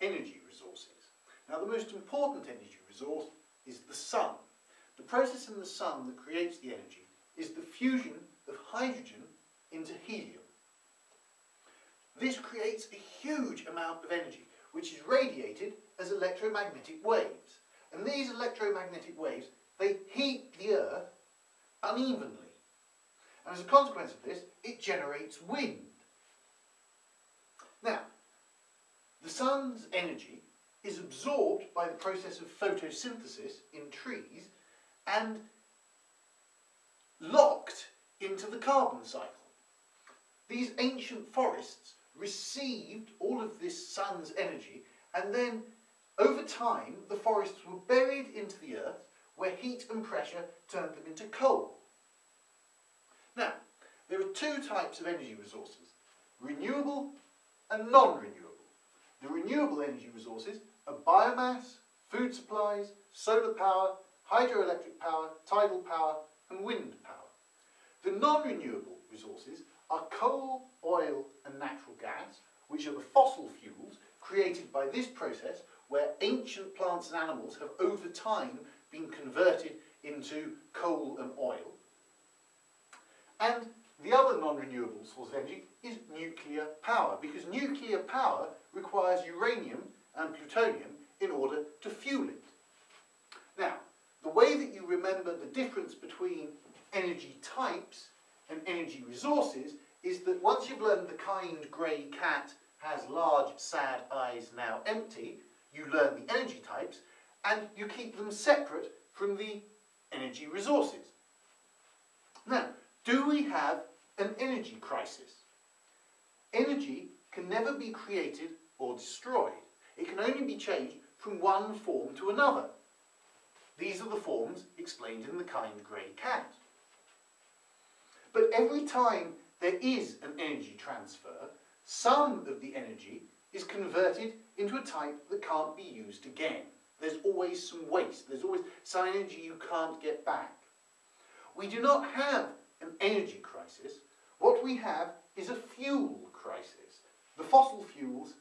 energy resources. Now the most important energy resource is the sun. The process in the sun that creates the energy is the fusion of hydrogen into helium. This creates a huge amount of energy, which is radiated as electromagnetic waves. And these electromagnetic waves, they heat the Earth unevenly. And as a consequence of this, it generates wind. Now, the sun's energy is absorbed by the process of photosynthesis in trees and locked into the carbon cycle. These ancient forests received all of this sun's energy and then over time the forests were buried into the earth where heat and pressure turned them into coal. Now, there are two types of energy resources, renewable and non-renewable. The renewable energy resources are biomass, food supplies, solar power, hydroelectric power, tidal power and wind power. The non-renewable resources are coal, oil and natural gas, which are the fossil fuels created by this process where ancient plants and animals have over time been converted into coal and oil. And the other non-renewable source of energy is nuclear power, because nuclear power requires uranium and plutonium in order to fuel it. Now, the way that you remember the difference between energy types and energy resources is that once you've learned the kind grey cat has large sad eyes now empty, you learn the energy types and you keep them separate from the energy resources. Do we have an energy crisis? Energy can never be created or destroyed. It can only be changed from one form to another. These are the forms explained in the kind grey cat. But every time there is an energy transfer, some of the energy is converted into a type that can't be used again. There's always some waste. There's always some energy you can't get back. We do not have an energy crisis. What we have is a fuel crisis. The fossil fuels